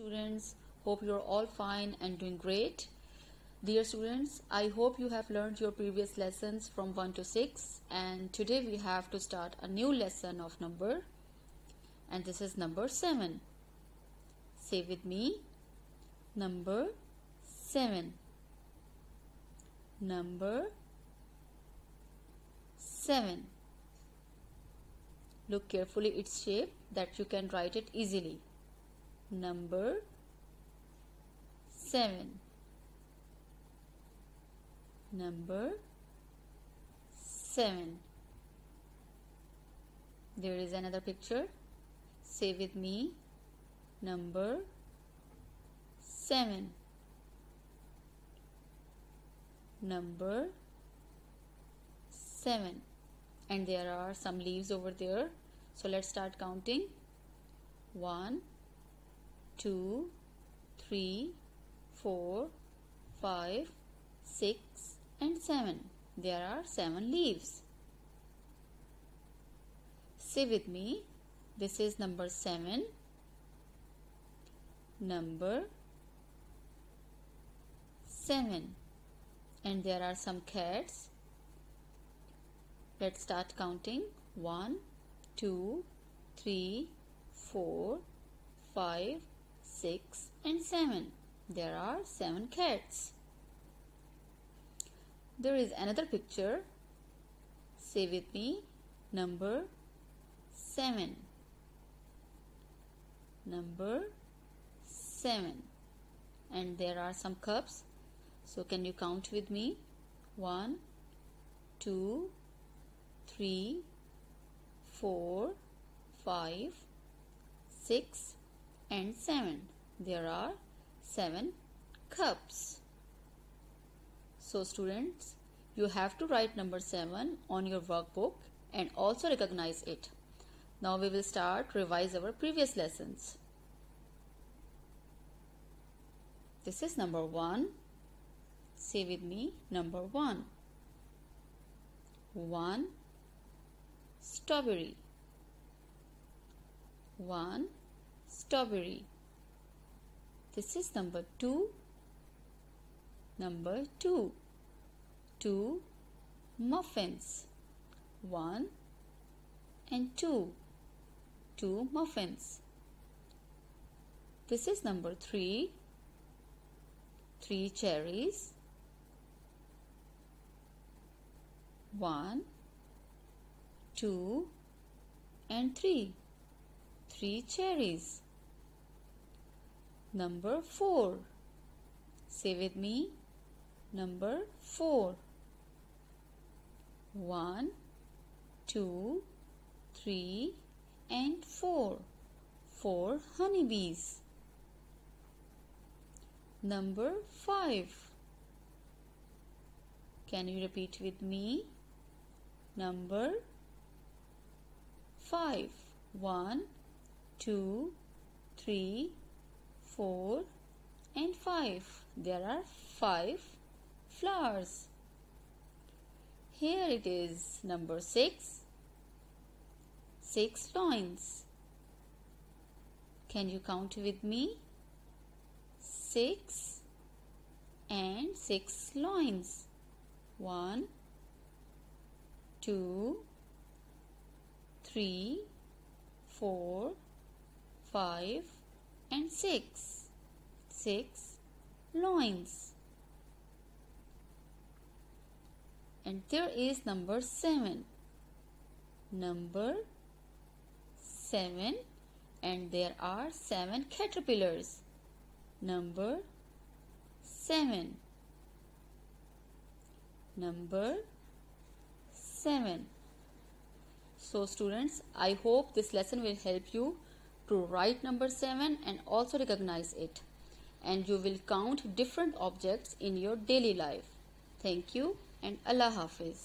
students hope you're all fine and doing great. Dear students i hope you have learned your previous lessons from 1 to 6 and today we have to start a new lesson of number and this is number 7 say with me number 7 number 7 look carefully its shape that you can write it easily number 7 number 7 there is another picture. Say with me. Number 7 number 7 and there are some leaves over there. So let's start counting. One, two, three, four, five, six, and 7. There are 7 leaves. Say with me, this is number 7. Number 7. And there are some cats. Let's start counting. 1, 2, 3, 4, 5, 6 and 7. There are 7 cats. There is another picture. Say with me number 7. Number 7. And there are some cups. So can you count with me? 1, 2, 3, 4, 5, 6 and 7. There are 7 cups. So students, you have to write number 7 on your workbook and also recognize it. Now we will start revise our previous lessons. This is number 1. Say with me number 1. 1 strawberry 1 strawberry. This is number 2 number 2 2 muffins. 1 and 2 2 muffins. This is number 3 3 cherries. 1 2 and 3 3 cherries. Number 4 say with me. Number 4 1 2 3 and 4 4 honeybees. Number 5 can you repeat with me? Number 5 1 2 3 4 and 5 there are 5 flowers. Here it is number 6 6 loins can you count with me? 6 and 6 loins 1 2 3 4 5 and 6 6 loins. And there is number 7 number 7 and there are 7 caterpillars. Number 7 number 7 so students i hope this lesson will help you to write number 7 and also recognize it. And you will count different objects in your daily life. Thank you and allah hafiz